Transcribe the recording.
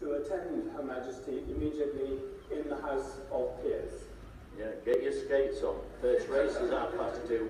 to attend Her Majesty immediately in the House of Peers. Yeah, get your skates on. First race is half past two.